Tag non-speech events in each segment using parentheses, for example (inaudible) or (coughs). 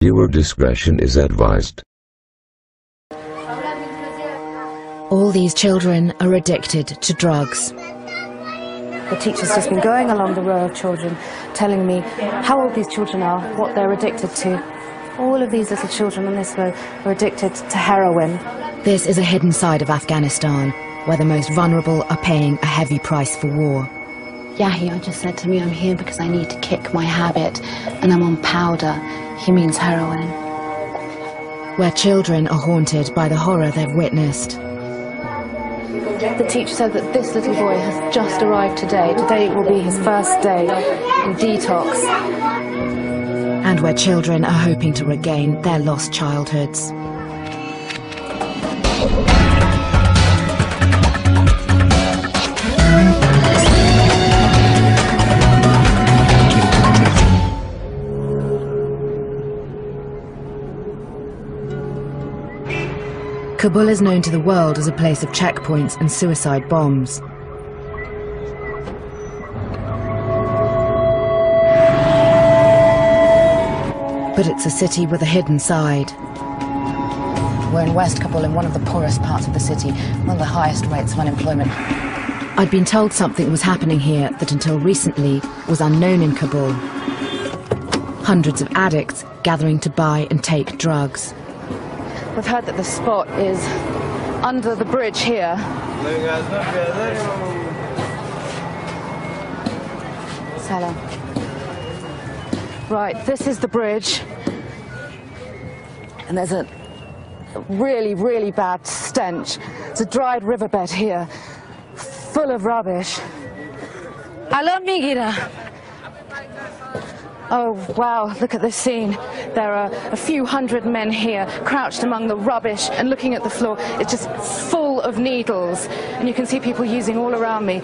Viewer discretion is advised. All these children are addicted to drugs. The teacher's just been going along the row of children, telling me how old these children are, what they're addicted to. All of these little children on this row are addicted to heroin. This is a hidden side of Afghanistan, where the most vulnerable are paying a heavy price for war. Yahya just said to me, I'm here because I need to kick my habit, and I'm on powder. He means heroin. Where children are haunted by the horror they've witnessed. The teacher said that this little boy has just arrived today. Today will be his first day in detox. And where children are hoping to regain their lost childhoods. Kabul is known to the world as a place of checkpoints and suicide bombs. But it's a city with a hidden side. We're in West Kabul, in one of the poorest parts of the city, one of the highest rates of unemployment. I'd been told something was happening here that until recently was unknown in Kabul. Hundreds of addicts gathering to buy and take drugs. We've heard that the spot is under the bridge here. Salam. Right, this is the bridge. And there's a really, really bad stench. It's a dried riverbed here, full of rubbish. Alam migira. Oh, wow, look at this scene. There are a few hundred men here, crouched among the rubbish and looking at the floor. It's just full of needles. And you can see people using all around me.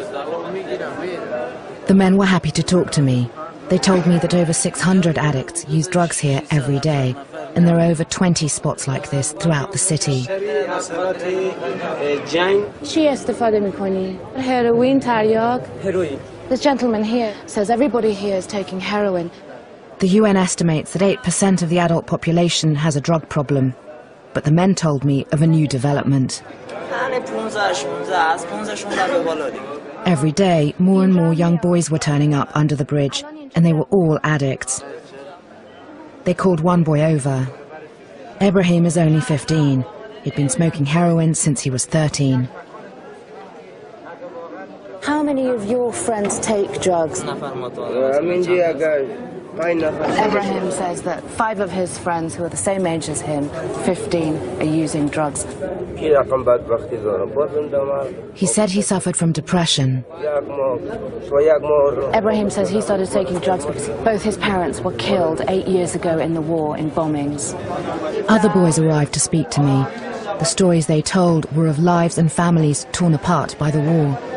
The men were happy to talk to me. They told me that over 600 addicts use drugs here every day, and there are over 20 spots like this throughout the city. چی استفاده میکنی؟ هروئین تریاک؟ This gentleman here says everybody here is taking heroin. the UN estimates that 8% of the adult population has a drug problem. But the men told me of a new development. Every day, more and more young boys were turning up under the bridge, and they were all addicts. They called one boy over. Ibrahim is only 15. He'd been smoking heroin since he was 13. How many of your friends take drugs? Ibrahim says that five of his friends who are the same age as him, 15, are using drugs. He said he suffered from depression. Ibrahim says he started taking drugs because both his parents were killed eight years ago in the war in bombings. Other boys arrived to speak to me. The stories they told were of lives and families torn apart by the war.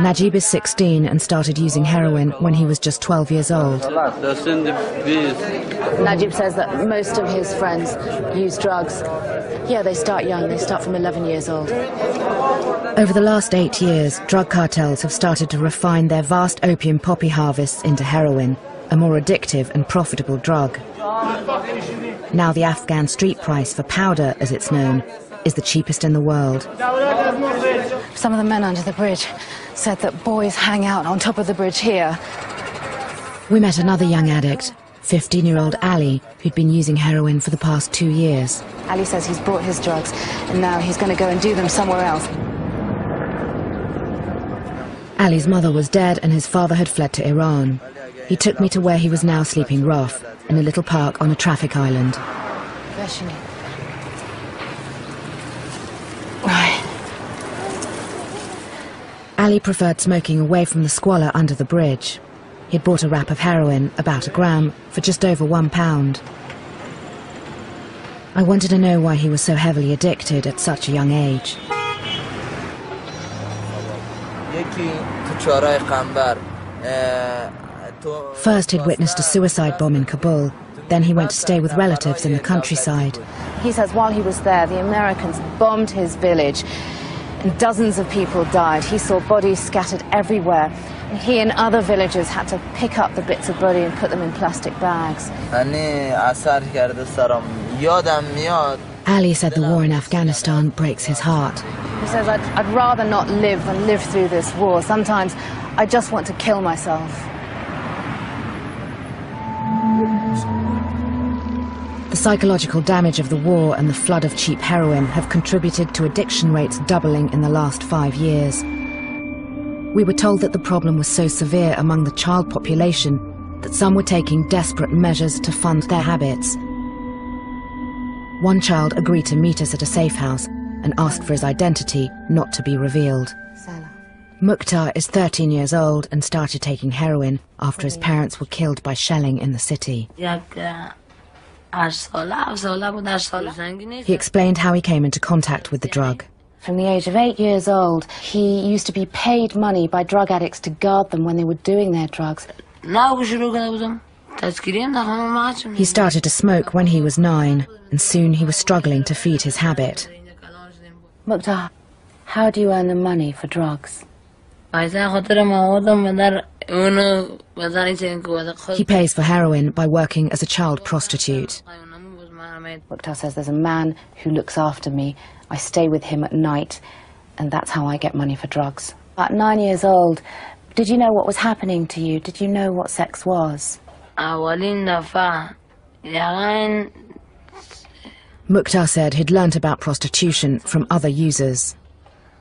Najib is 16 and started using heroin when he was just 12 years old. Najib says that most of his friends use drugs. Yeah, they start young, they start from 11 years old. Over the last eight years, drug cartels have started to refine their vast opium poppy harvests into heroin, a more addictive and profitable drug. Now the Afghan street price for powder, as it's known, is the cheapest in the world. Some of the men under the bridge said that boys hang out on top of the bridge here. We met another young addict, 15-year-old Ali, who'd been using heroin for the past two years. Ali says he's bought his drugs and now he's going to go and do them somewhere else. Ali's mother was dead and his father had fled to Iran. He took me to where he was now sleeping rough, in a little park on a traffic island. Ali preferred smoking away from the squalor under the bridge. He'd bought a wrap of heroin, about a gram, for just over one pound. I wanted to know why he was so heavily addicted at such a young age. First he'd witnessed a suicide bomb in Kabul, then he went to stay with relatives in the countryside. He says while he was there, the Americans bombed his village and dozens of people died. He saw bodies scattered everywhere. He and other villagers had to pick up the bits of body and put them in plastic bags. Ali said the war in Afghanistan breaks his heart. He says, I'd, I'd rather not live than live through this war. Sometimes I just want to kill myself. Psychological damage of the war and the flood of cheap heroin have contributed to addiction rates doubling in the last five years. We were told that the problem was so severe among the child population that some were taking desperate measures to fund their habits. One child agreed to meet us at a safe house and asked for his identity not to be revealed. Mukhtar is 13 years old and started taking heroin after his parents were killed by shelling in the city. He explained how he came into contact with the drug. From the age of eight years old, he used to be paid money by drug addicts to guard them when they were doing their drugs. He started to smoke when he was nine, and soon he was struggling to feed his habit. Mukhtar, how do you earn the money for drugs? He pays for heroin by working as a child prostitute. Mukhtar says there's a man who looks after me. I stay with him at night, and that's how I get money for drugs. At nine years old, did you know what was happening to you? Did you know what sex was? Mukhtar said he'd learnt about prostitution from other users.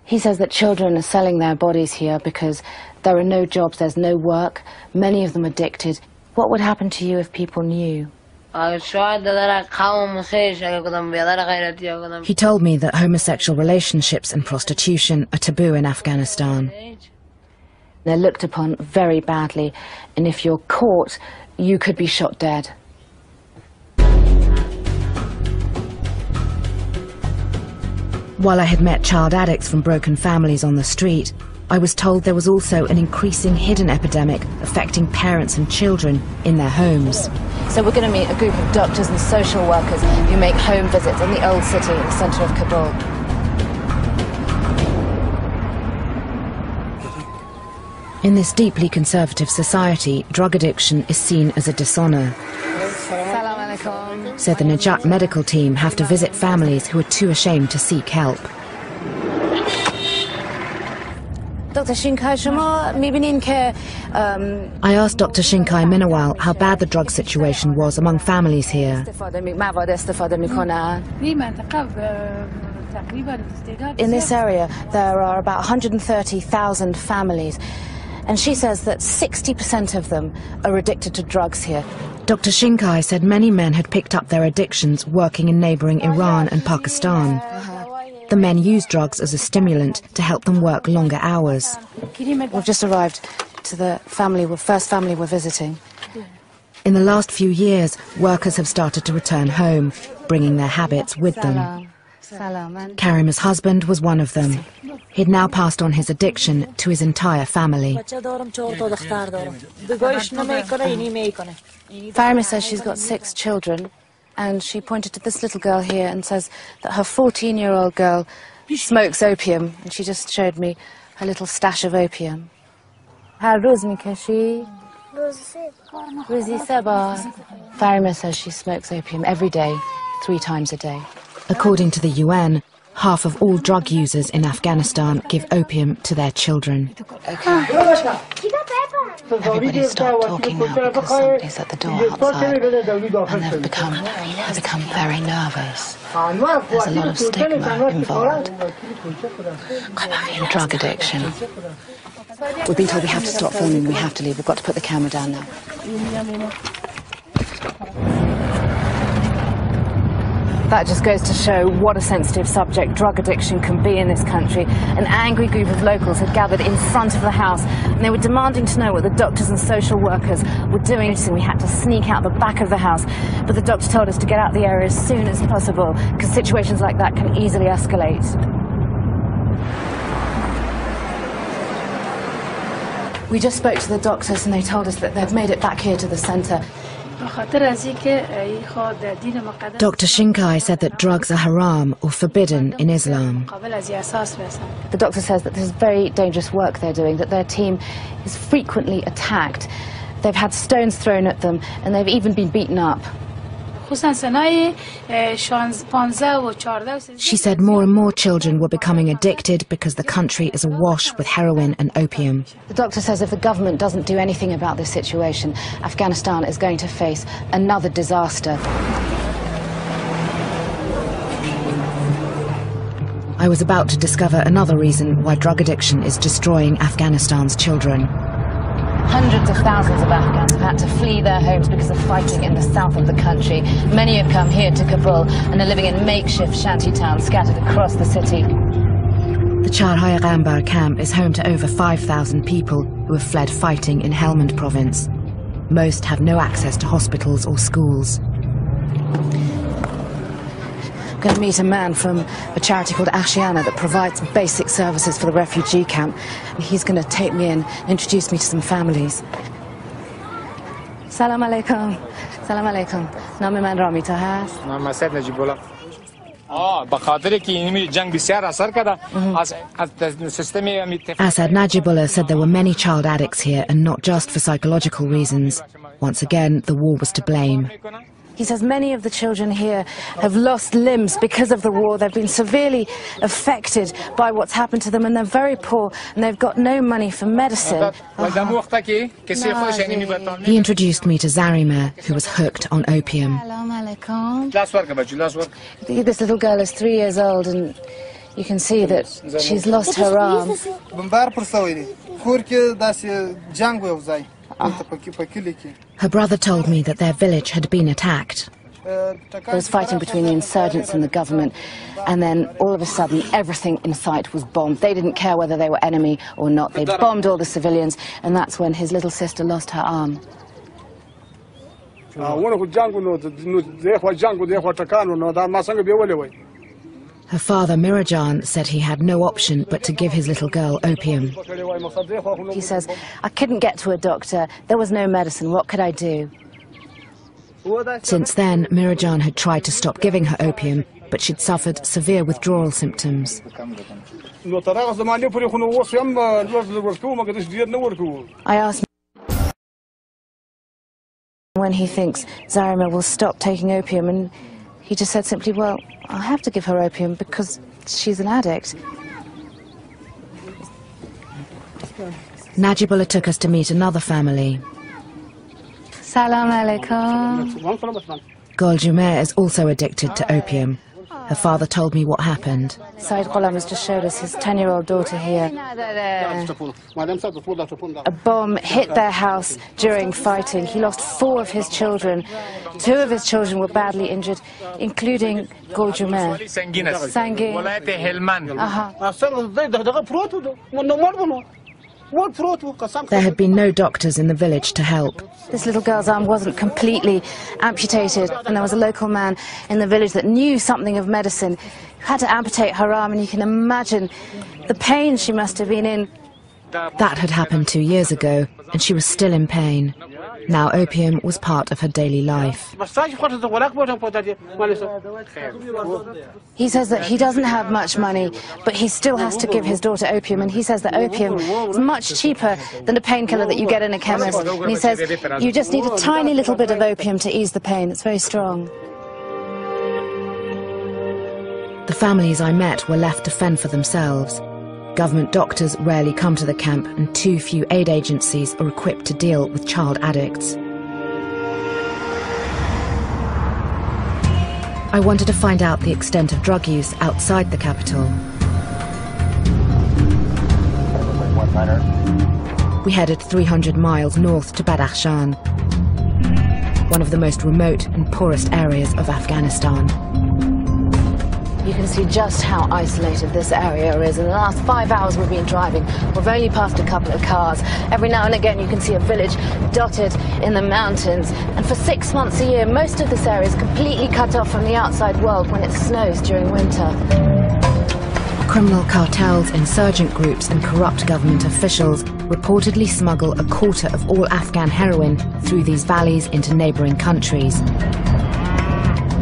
He says that children are selling their bodies here because there are no jobs, there's no work, many of them addicted. What would happen to you if people knew? He told me that homosexual relationships and prostitution are taboo in Afghanistan. They're looked upon very badly, and if you're caught, you could be shot dead. While I had met child addicts from broken families on the street, I was told there was also an increasing hidden epidemic affecting parents and children in their homes. So we're going to meet a group of doctors and social workers who make home visits in the old city in the centre of Kabul. In this deeply conservative society, drug addiction is seen as a dishonour So the Najat medical team have to visit families who are too ashamed to seek help. Dr. Shinkai, شما میبینین که I asked Dr. Shinkai Minawal how bad the drug situation was among families here. استفاده می- مواد استفاده میکنن In this area, there are about 130,000 families, and she says that 60% of them are addicted to drugs here. Dr. Shinkai said many men had picked up their addictions working in neighbouring Iran and Pakistan. The men use drugs as a stimulant to help them work longer hours. We've just arrived to the family, the first family we're visiting. In the last few years, workers have started to return home, bringing their habits with them. Karim's husband was one of them. He'd now passed on his addiction to his entire family. Farima says she's got six children, and she pointed to this little girl here and says that her 14 year old girl smokes opium, and she just showed me her little stash of opium. هر روز میکشی؟ روزی سه بار. Farima says she smokes opium every day, three times a day. According to the UN, half of all drug users in Afghanistan give opium to their children. Everybody stopped talking now because somebody's at the door outside and they've become, they've become very nervous. There's a lot of stigma involved in drug addiction. We've been told we have to stop filming, we have to leave. We've got to put the camera down now. That just goes to show what a sensitive subject drug addiction can be in this country. An angry group of locals had gathered in front of the house and they were demanding to know what the doctors and social workers were doing. So we had to sneak out the back of the house. But the doctor told us to get out the area as soon as possible because situations like that can easily escalate. We just spoke to the doctors and they told us that they've made it back here to the centre. Dr. Shinkai said that drugs are haram or forbidden in Islam. The doctor says that this is very dangerous work they're doing, that their team is frequently attacked. They've had stones thrown at them and they've even been beaten up. She said more and more children were becoming addicted because the country is awash with heroin and opium. The doctor says if the government doesn't do anything about this situation, Afghanistan is going to face another disaster. I was about to discover another reason why drug addiction is destroying Afghanistan's children. Hundreds of thousands of Afghans have had to flee their homes because of fighting in the south of the country. Many have come here to Kabul and are living in makeshift shanty towns scattered across the city. The Char Hayaghambar camp is home to over 5,000 people who have fled fighting in Helmand province. Most have no access to hospitals or schools going to meet a man from a charity called Ashiana that provides basic services for the refugee camp. And he's going to take me in and introduce me to some families. Salam alaikum. Salam alaikum. نام من رامیتا هست؟ نام مسعود نجیب الله به خاطر که این جنگ بسیار اثر کرده از سیستم Asad Najibullah said there were many child addicts here and not just for psychological reasons. Once again, the war was to blame. He says many of the children here have lost limbs because of the war. They've been severely affected by what's happened to them and they're very poor and they've got no money for medicine. Ah. He introduced me to Zarima, who was hooked on opium. This little girl is three years old and you can see that she's lost her arm. Her brother told me that their village had been attacked. There was fighting between the insurgents and the government, and then all of a sudden everything in sight was bombed. They didn't care whether they were enemy or not. They bombed all the civilians, and that's when his little sister lost her arm. Her father, Mirajan, said he had no option but to give his little girl opium. He says, I couldn't get to a doctor. There was no medicine. What could I do? Since then, Mirajan had tried to stop giving her opium, but she'd suffered severe withdrawal symptoms. I asked when he thinks Zarima will stop taking opium, and he just said simply, well, I'll have to give her opium because she's an addict. Najibullah took us to meet another family. Salam alaikum. Gul Jumer is also addicted to opium. Her father told me what happened. Said Ghulam has just showed us his 10-year-old daughter here. A bomb hit their house during fighting. He lost four of his children. Two of his children were badly injured, including Gul Jumer. Sangin. Uh-huh. There had been no doctors in the village to help. This little girl's arm wasn't completely amputated, and there was a local man in the village that knew something of medicine who had to amputate her arm, and you can imagine the pain she must have been in. That had happened two years ago, and she was still in pain. Now opium was part of her daily life. He says that he doesn't have much money, but he still has to give his daughter opium, and he says that opium is much cheaper than a painkiller that you get in a chemist. And he says you just need a tiny little bit of opium to ease the pain. It's very strong. The families I met were left to fend for themselves. Government doctors rarely come to the camp and too few aid agencies are equipped to deal with child addicts. I wanted to find out the extent of drug use outside the capital. We headed 300 miles north to Badakhshan, one of the most remote and poorest areas of Afghanistan. You can see just how isolated this area is. In the last five hours we've been driving, we've only passed a couple of cars. Every now and again you can see a village dotted in the mountains. And for six months a year, most of this area is completely cut off from the outside world when it snows during winter. Criminal cartels, insurgent groups and corrupt government officials reportedly smuggle a quarter of all Afghan heroin through these valleys into neighbouring countries.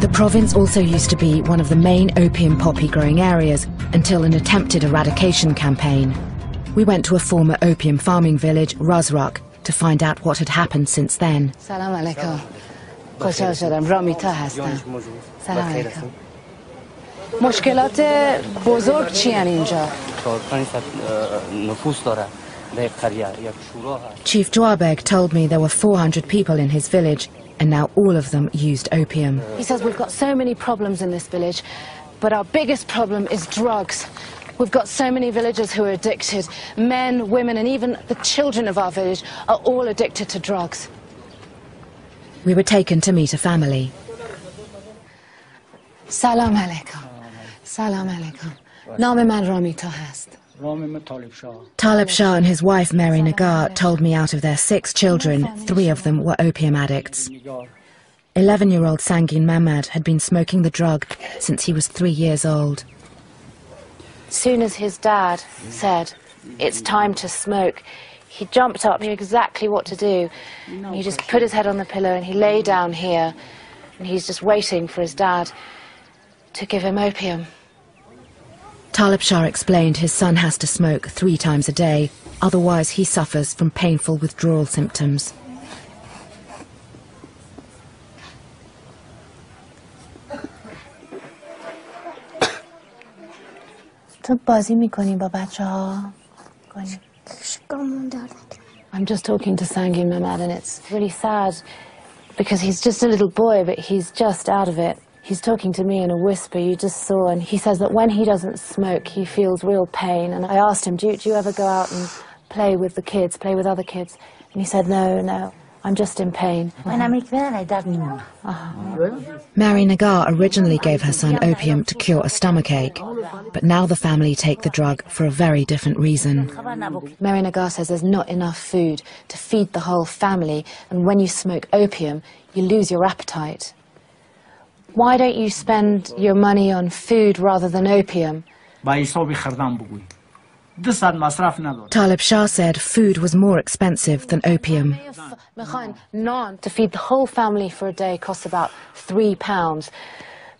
The province also used to be one of the main opium poppy growing areas until an attempted eradication campaign. We went to a former opium farming village, Razrak, to find out what had happened since then. Salam alaikum. خوشحال شدم رامیتا هستم سلام علیکم مشکلات بزرگ چی اینجا؟ نفوس داره Chief Dwabeg told me there were 400 people in his village and now all of them used opium. He says we've got so many problems in this village, but our biggest problem is drugs. We've got so many villagers who are addicted. Men, women, and even the children of our village are all addicted to drugs. We were taken to meet a family. Salam alaikum. Salam alaikum. Naam man tahast. Talib Shah and his wife Mary Nagar told me out of their six children, three of them were opium addicts. 11-year-old Sangin Mamad had been smoking the drug since he was three years old soon as his dad said, it's time to smoke, he jumped up, knew exactly what to do. He just put his head on the pillow and he lay down here and he's just waiting for his dad to give him opium. Talib Shah explained his son has to smoke three times a day, otherwise he suffers from painful withdrawal symptoms. (coughs) تو بازی میکنی با بچه ها I'm just talking to Sangin Mamad and it's really sad because he's just a little boy but he's just out of it. He's talking to me in a whisper you just saw and he says that when he doesn't smoke he feels real pain and I asked him do you, do you ever go out and play with the kids, play with other kids? And he said no, no. I'm just in pain. Uh-huh. Mary Nagar originally gave her son opium to cure a stomach ache, but now the family take the drug for a very different reason. Mary Nagar says there's not enough food to feed the whole family, and when you smoke opium, you lose your appetite. Why don't you spend your money on food rather than opium? Talib Shah said food was more expensive than opium. To feed the whole family for a day costs about three pounds.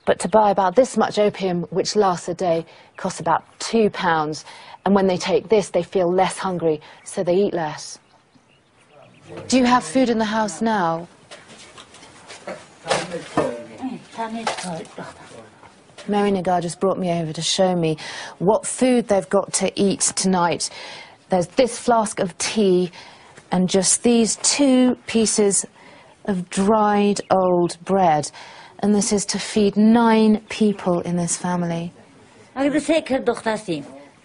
But to buy about this much opium, which lasts a day, costs about two pounds. And when they take this, they feel less hungry, so they eat less. Do you have food in the house now? Mary Nagar just brought me over to show me what food they've got to eat tonight. There's this flask of tea and just these two pieces of dried old bread. And this is to feed nine people in this family.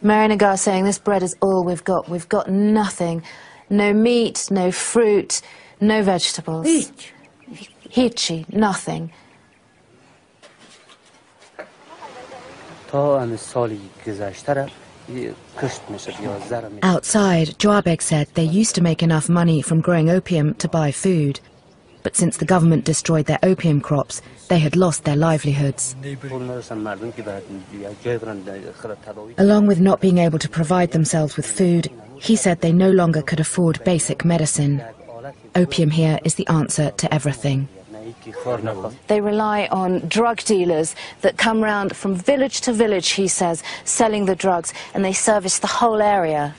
Mary Nagar saying this bread is all we've got. We've got nothing. No meat, no fruit, no vegetables. Hichi, nothing. Outside, Joabek said they used to make enough money from growing opium to buy food. But since the government destroyed their opium crops, they had lost their livelihoods. Along with not being able to provide themselves with food, he said they no longer could afford basic medicine. Opium here is the answer to everything. They rely on drug dealers that come round from village to village, he says, selling the drugs, and they service the whole area.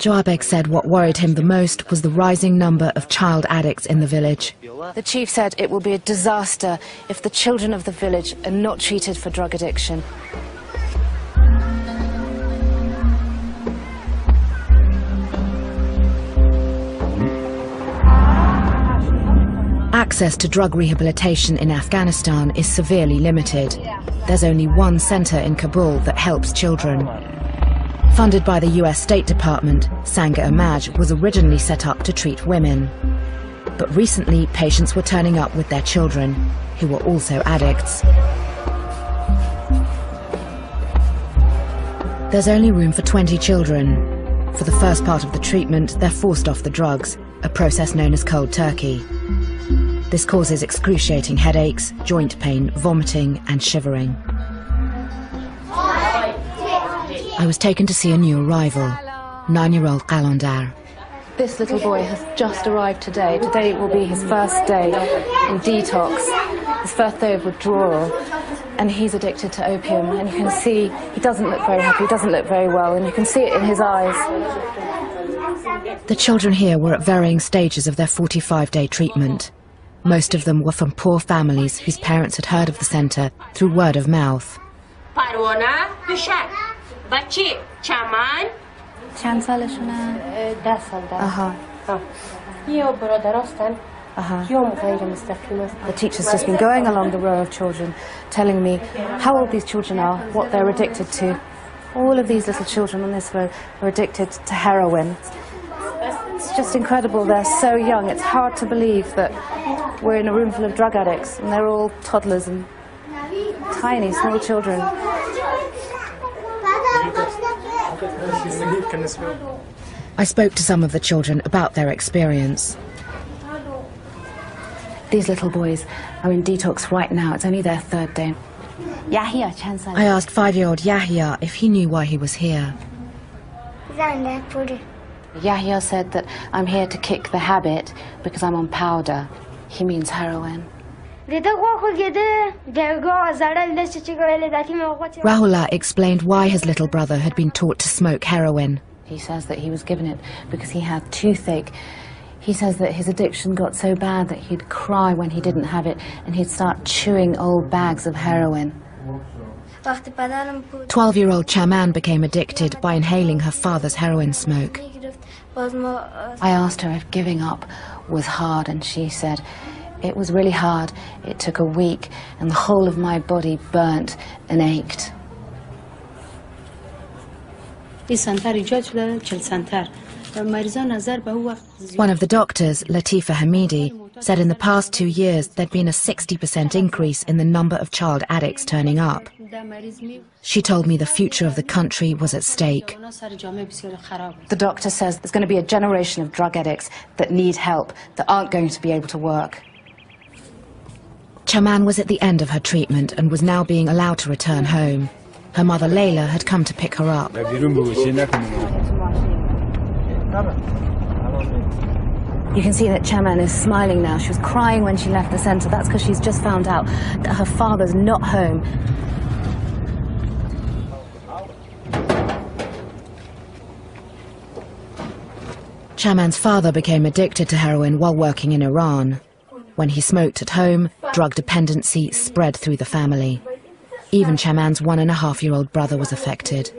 Joabek said what worried him the most was the rising number of child addicts in the village. The chief said it will be a disaster if the children of the village are not treated for drug addiction. Access to drug rehabilitation in Afghanistan is severely limited. There's only one centre in Kabul that helps children. Funded by the US State Department, Sanga Amaj was originally set up to treat women. But recently, patients were turning up with their children, who were also addicts. There's only room for 20 children. For the first part of the treatment, they're forced off the drugs, a process known as cold turkey. This causes excruciating headaches, joint pain, vomiting and shivering. I was taken to see a new arrival, nine-year-old Qalandar. This little boy has just arrived today. Today will be his first day in detox, his first day of withdrawal, and he's addicted to opium. And you can see he doesn't look very happy, he doesn't look very well, and you can see it in his eyes. The children here were at varying stages of their 45-day treatment. Most of them were from poor families whose parents had heard of the centre through word of mouth. چند سالشونه؟ ده سال ده آها یا برادر هستن یا غیر مستقیم است The teacher's just been going along the row of children, telling me how old these children are, what they're addicted to. All of these little children on this row are addicted to heroin. It's just incredible. They're so young. It's hard to believe that we're in a room full of drug addicts and they're all toddlers and tiny, small children. I spoke to some of the children about their experience. These little boys are in detox right now. It's only their third day. I asked five year old Yahya if he knew why he was here. Yahya said that I'm here to kick the habit because I'm on powder. He means heroin. Rahula explained why his little brother had been taught to smoke heroin. He says that he was given it because he had toothache. He says that his addiction got so bad that he'd cry when he didn't have it and he'd start chewing old bags of heroin. 12 year old Chaman became addicted by inhaling her father's heroin smoke. Uh, I asked her if giving up was hard, and she said, It was really hard. It took a week, and the whole of my body burnt and ached. One of the doctors, Latifa Hamidi, said in the past two years there'd been a 60% increase in the number of child addicts turning up. She told me the future of the country was at stake. The doctor says there's going to be a generation of drug addicts that need help, that aren't going to be able to work. Chaman was at the end of her treatment and was now being allowed to return home. Her mother Layla had come to pick her up. You can see that Chaman is smiling now. She was crying when she left the centre. That's because she's just found out that her father's not home. Chaman's father became addicted to heroin while working in Iran. When he smoked at home, drug dependency spread through the family. Even Chaman's one and a half year old brother was affected.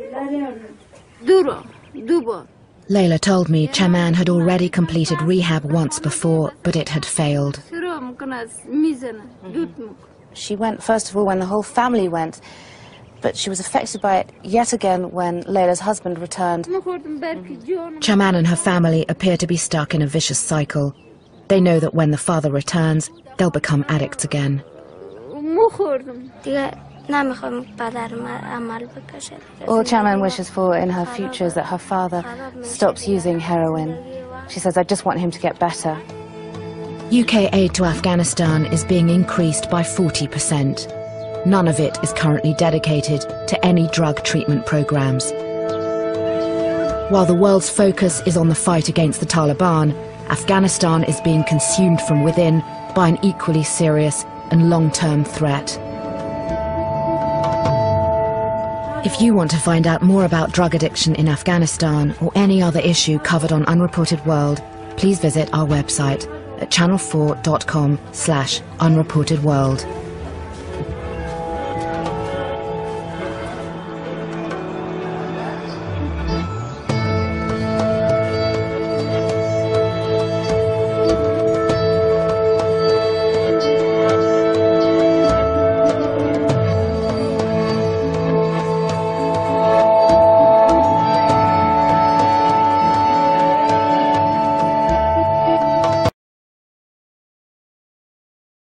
Layla told me Chaman had already completed rehab once before, but it had failed. She went, first of all, when the whole family went, but she was affected by it yet again when Layla's husband returned. Chaman and her family appear to be stuck in a vicious cycle. They know that when the father returns, they'll become addicts again. All Chaman wishes for in her future is that her father stops using heroin. She says, I just want him to get better. UK aid to Afghanistan is being increased by 40%. None of it is currently dedicated to any drug treatment programs. While the world's focus is on the fight against the Taliban, Afghanistan is being consumed from within by an equally serious and long-term threat. If you want to find out more about drug addiction in Afghanistan or any other issue covered on Unreported World, please visit our website at channel4.com slash unreportedworld.